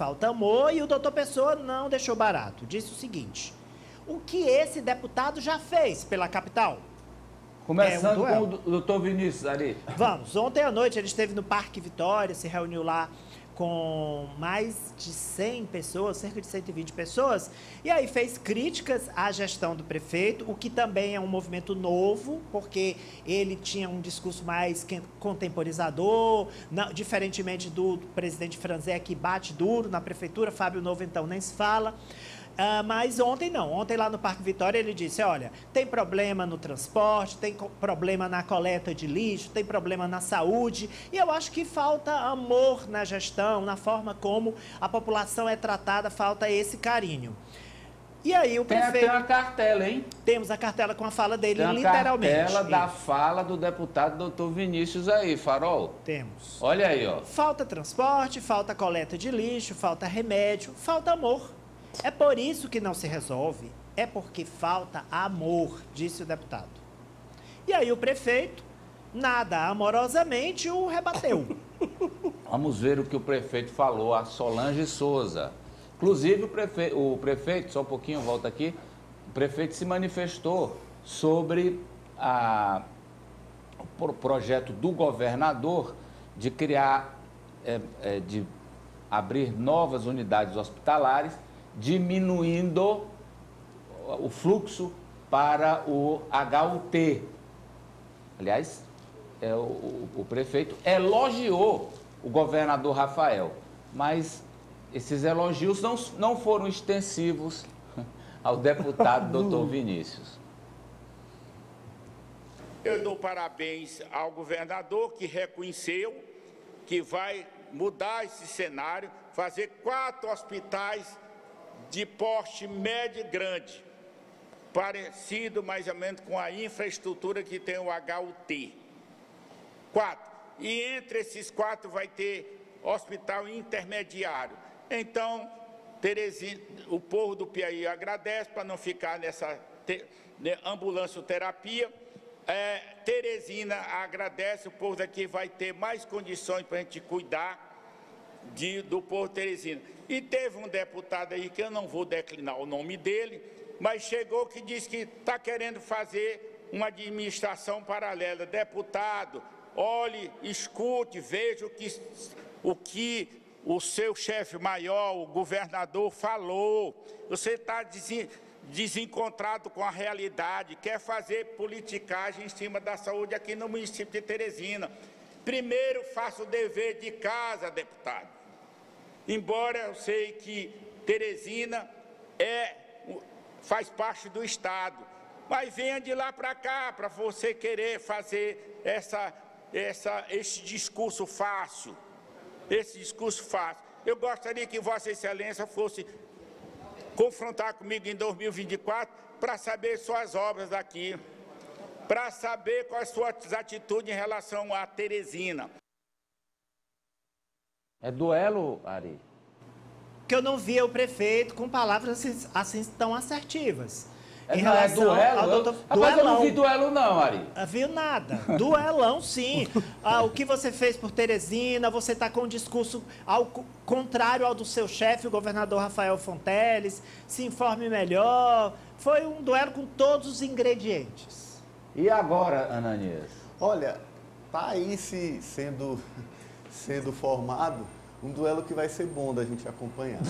falta amor e o doutor Pessoa não deixou barato. Disse o seguinte: o que esse deputado já fez pela capital? Começando é um com o doutor Vinícius ali. Vamos. Ontem à noite ele esteve no Parque Vitória, se reuniu lá com mais de 100 pessoas, cerca de 120 pessoas, e aí fez críticas à gestão do prefeito, o que também é um movimento novo, porque ele tinha um discurso mais contemporizador, não, diferentemente do presidente Franzé, que bate duro na prefeitura, Fábio Novo então nem se fala. Uh, mas ontem não. Ontem lá no Parque Vitória ele disse: olha, tem problema no transporte, tem problema na coleta de lixo, tem problema na saúde. E eu acho que falta amor na gestão, na forma como a população é tratada, falta esse carinho. E aí o prefeito... Tem, tem uma cartela, hein? Temos a cartela com a fala dele, tem literalmente. Cartela da fala do deputado doutor Vinícius aí, Farol. Temos. Olha aí, ó. Falta transporte, falta coleta de lixo, falta remédio, falta amor. É por isso que não se resolve, é porque falta amor, disse o deputado. E aí o prefeito, nada amorosamente, o rebateu. Vamos ver o que o prefeito falou a Solange Souza. Inclusive, o, prefe... o prefeito, só um pouquinho, volta aqui, o prefeito se manifestou sobre a... o projeto do governador de criar, é, é, de abrir novas unidades hospitalares diminuindo o fluxo para o HUT. Aliás, é, o, o, prefeito elogiou o governador Rafael, mas esses elogios não, não foram extensivos ao deputado doutor Vinícius. Eu dou parabéns ao governador que reconheceu que vai mudar esse cenário, fazer quatro hospitais de porte médio e grande, parecido mais ou menos com a infraestrutura que tem o HUT. Quatro. E entre esses quatro vai ter hospital intermediário. Então, Teresina, o povo do Piauí agradece para não ficar nessa te, né, ambulância terapia. É, Teresina agradece, o povo daqui vai ter mais condições para a gente cuidar de, do povo Teresina. E teve um deputado aí, que eu não vou declinar o nome dele, mas chegou que disse que está querendo fazer uma administração paralela. Deputado, olhe, escute, veja o que o, que o seu chefe maior, o governador, falou. Você está desencontrado com a realidade, quer fazer politicagem em cima da saúde aqui no município de Teresina. Primeiro, faça o dever de casa, deputado. Embora eu sei que Teresina é, faz parte do Estado, mas venha de lá para cá para você querer fazer essa, essa, esse discurso fácil. Esse discurso fácil. Eu gostaria que Vossa Excelência fosse confrontar comigo em 2024 para saber suas obras aqui para saber quais suas atitudes em relação a Teresina. É duelo, Ari? Que eu não via o prefeito com palavras assim, assim tão assertivas. É, em não, é duelo? Doutor... Rapaz, eu não vi duelo não, Ari. Ah, viu nada. Duelão, sim. Ah, o que você fez por Teresina, você está com um discurso ao contrário ao do seu chefe, o governador Rafael Fonteles. Se informe melhor. Foi um duelo com todos os ingredientes. E agora, Ananias? Olha, tá aí se sendo, sendo formado um duelo que vai ser bom da gente acompanhar.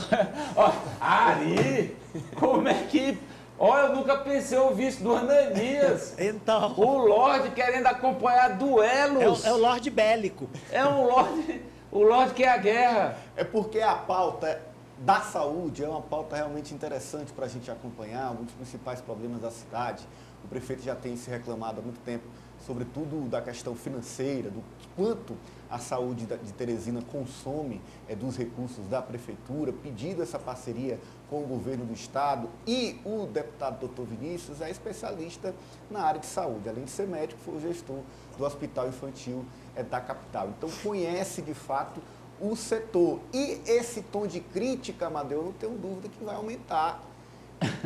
Ari, como é que... Olha, eu nunca pensei ouvir isso do Ananias. Então... O Lorde querendo acompanhar duelos. É o, é o Lorde bélico. É um Lorde... O Lorde que é a guerra. É porque a pauta da saúde é uma pauta realmente interessante para a gente acompanhar, um dos principais problemas da cidade. O prefeito já tem se reclamado há muito tempo, sobretudo da questão financeira, do quanto a saúde de Teresina consome é, dos recursos da prefeitura, pedindo essa parceria com o governo do estado e o deputado doutor Vinícius é especialista na área de saúde, além de ser médico, foi o gestor do Hospital Infantil é, da capital. Então conhece de fato o setor. E esse tom de crítica, Amadeu, eu não tenho dúvida que vai aumentar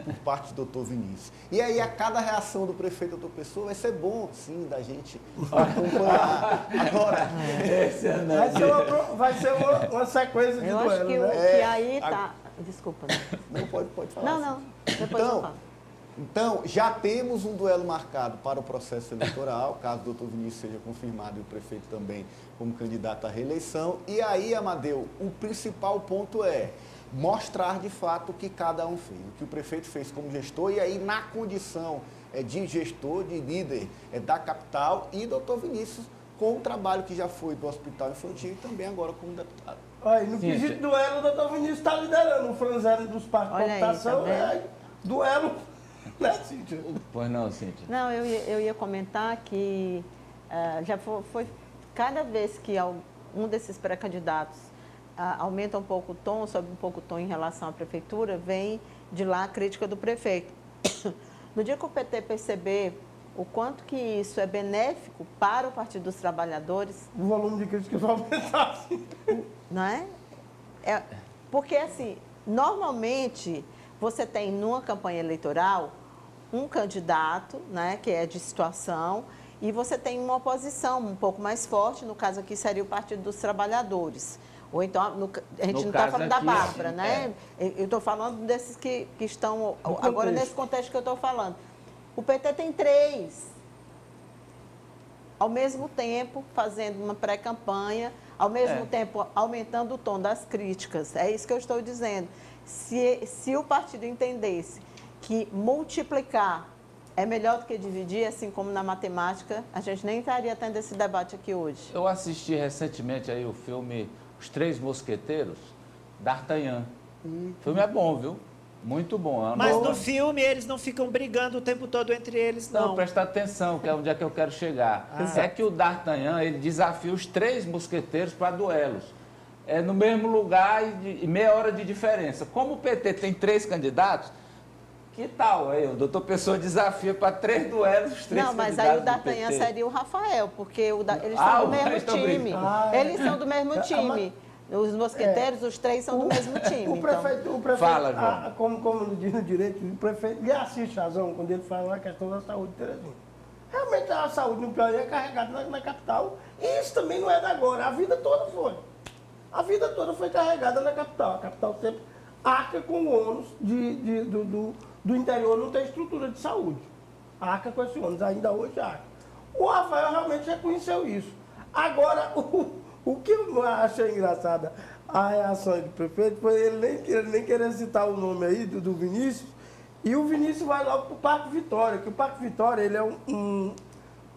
por parte do doutor Vinícius. E aí a cada reação do prefeito doutor Pessoa vai ser bom, sim, da gente acompanhar. Agora, Esse é vai ser uma, vai ser uma, uma sequência de Eu duelo, acho que, o- né? que É, aí a- tá. Desculpa. né? não pode, pode falar. Não, assim. não. Depois Então, eu falo. Então, já temos um duelo marcado para o processo eleitoral, caso o doutor Vinícius seja confirmado e o prefeito também como candidato à reeleição. E aí, Amadeu, o principal ponto é mostrar de fato o que cada um fez, o que o prefeito fez como gestor, e aí na condição é, de gestor, de líder é, da capital, e doutor Vinícius com o trabalho que já foi do Hospital Infantil e também agora como deputado. Olha, no Sim, quesito duelo, o doutor Vinícius está liderando o franzano dos parques de Olha aí, computação. tá vendo? é duelo, né, Cíntia? Pois não, Cíntia. Não, eu ia, eu ia comentar que ah, já foi, foi cada vez que um desses pré-candidatos aumenta um pouco o tom, sobe um pouco o tom em relação à prefeitura, vem de lá a crítica do prefeito. No dia que o PT perceber o quanto que isso é benéfico para o Partido dos Trabalhadores, O volume de críticas vai aumentar. não é? é? Porque, assim, normalmente você tem numa campanha eleitoral um candidato, né, que é de situação, e você tem uma oposição um pouco mais forte, no caso aqui seria o Partido dos Trabalhadores. Ou então, no a gente No não está falando da aqui, Bárbara, sim, né? Eu estou falando desses que, que estão agora contexto. nesse contexto que eu estou falando. O PT tem três ao mesmo tempo fazendo uma pré-campanha, ao mesmo É. tempo aumentando o tom das críticas. É isso que eu estou dizendo. Se, se o partido entendesse que multiplicar é melhor do que dividir, assim como na matemática, a gente nem estaria tendo esse debate aqui hoje. Eu assisti recentemente aí o filme Os Três Mosqueteiros, D'Artagnan. O filme é bom, viu? Muito bom. É Mas boa- no filme eles não ficam brigando o tempo todo entre eles, Não, não. presta atenção, que é onde é que eu quero chegar. É que o D'Artagnan, ele desafia os três mosqueteiros para duelos. É no mesmo lugar e, de- e meia hora de diferença. Como o PT tem três candidatos, que tal aí? O doutor Pessoa desafia para três duelos os três Não, mas aí o D'Artagnan seria o Rafael, porque o da- eles Ah, são do o mesmo eu time. Ah, é. Eles são do mesmo time. Os mosqueteiros, os três são do mesmo time. O então. prefeito, o prefeito Fala, João. ah, como, como diz no direito, o prefeito lhe assiste razão quando ele fala na questão da saúde de Teresina. Realmente a saúde no Piauí é carregada na, na capital. E isso também não é da agora, a vida toda foi. A vida toda foi carregada na capital. A capital sempre arca com o ônus de, de- do, do, do interior não tem estrutura de saúde. Arca com esse ônus, ainda hoje arca. O Rafael realmente reconheceu isso. Agora, o, o que eu achei engraçada a reação do prefeito foi ele nem, querer- nem querer citar o nome aí do, do Vinícius. E o Vinícius vai logo para o Parque Vitória, que o Parque Vitória ele é um, um-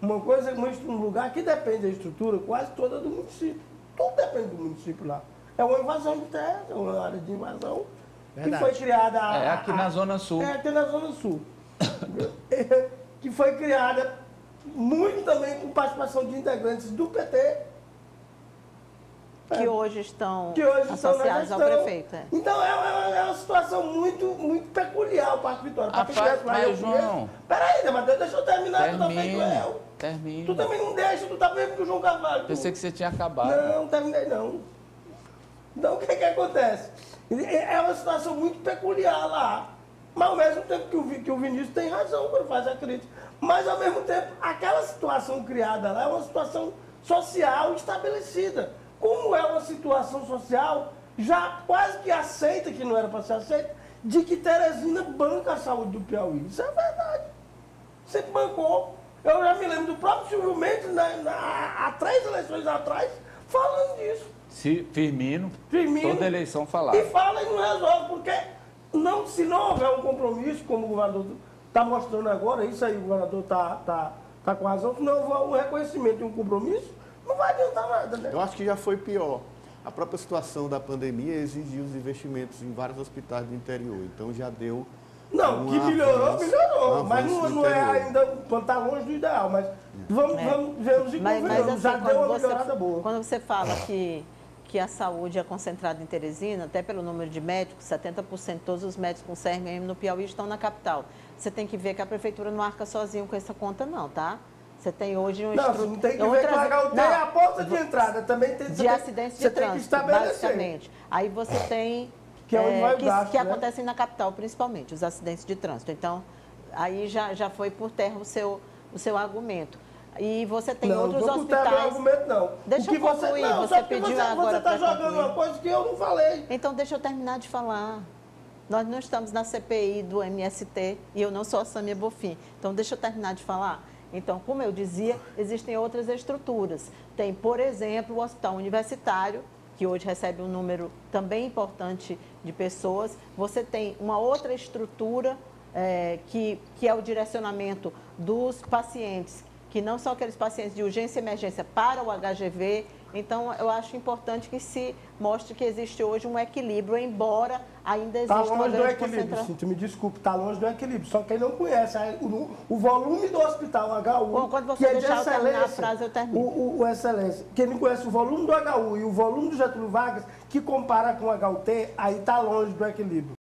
uma coisa, um lugar que depende da estrutura quase toda do município. Tudo depende do município lá. É uma invasão de terra, é uma área de invasão Verdade. que foi criada... a- É, aqui a- na Zona Sul. É, aqui na Zona Sul. que foi criada muito também com participação de integrantes do PT, que hoje estão que hoje associados ao prefeito. é. Então é uma, é uma situação muito, muito peculiar o Parque Vitória. Pra quem lá, mas, eu. João- Peraí, né, deixa eu terminar, tu tá feito Termina, eu. Tu termina. também não deixa, tu tá vendo que o João Carvalho. tu- Pensei que você tinha acabado. Não, não terminei não. Então o que que acontece? É uma situação muito peculiar lá. Mas ao mesmo tempo que o, que o Vinícius tem razão quando faz a crítica. Mas ao mesmo tempo, aquela situação criada lá é uma situação social estabelecida. Como é uma situação social já quase que aceita, que não era para ser aceita, de que Teresina banca a saúde do Piauí. Isso é verdade sempre bancou. Eu já me lembro do próprio Silvio Mendes, na, na- há três eleições atrás, falando disso. Se Firmino, Firmino. toda eleição falava. E fala e não resolve, porque não, se não houver um compromisso, como o governador está mostrando agora, isso aí o governador está tá, tá com razão, se não houver um reconhecimento e um compromisso, não vai adiantar nada, né? Eu acho que já foi pior. A própria situação da pandemia exigiu os investimentos em vários hospitais do interior. Então já deu. Não, um que melhorou, avanço- melhorou. um mas não, não é ainda, está longe do ideal, mas vamos, É. vamos, vemos e Mas, mas assim, já deu uma você, melhorada boa. quando você fala que, que a saúde é concentrada em Teresina, até pelo número de médicos, 70% de todos os médicos com CRM no Piauí estão na capital. Você tem que ver que a prefeitura não arca sozinho com essa conta, não, tá? Você tem hoje um Não, você não tem que ver que o HUT é a porta de entrada, também tem de tem- acidentes de tem trânsito, basicamente. Aí você tem Que é onde vai o que, gasto, que né? acontecem na capital, principalmente, os acidentes de trânsito. Então, aí já, já foi por terra o seu, o seu argumento. E você tem não, outros não vou botar meu hospitais. argumento, não. Deixa o que eu concluir, Você, não, você pediu você, agora Você está jogando concluir. uma coisa que eu não falei. Então, deixa eu terminar de falar. Nós não estamos na CPI do MST e eu não sou a Samia Bofim. Então, deixa eu terminar de falar. Então, como eu dizia, existem outras estruturas. Tem, por exemplo, o Hospital Universitário, que hoje recebe um número também importante de pessoas. Você tem uma outra estrutura eh, que, que é o direcionamento dos pacientes, que não são aqueles pacientes de urgência e emergência para o HGV. Então, eu acho importante que se mostre que existe hoje um equilíbrio, embora ainda exista Está uma longe do grande equilíbrio, concentração. Cintia, me desculpe, está longe do equilíbrio. Só quem não conhece o, o volume do hospital HU, Bom, quando você que é de terminar a excelência, frase, eu termino. O, o, o excelência. Quem não conhece o volume do HU e o volume do Getúlio Vargas, que compara com o HUT, aí está longe do equilíbrio.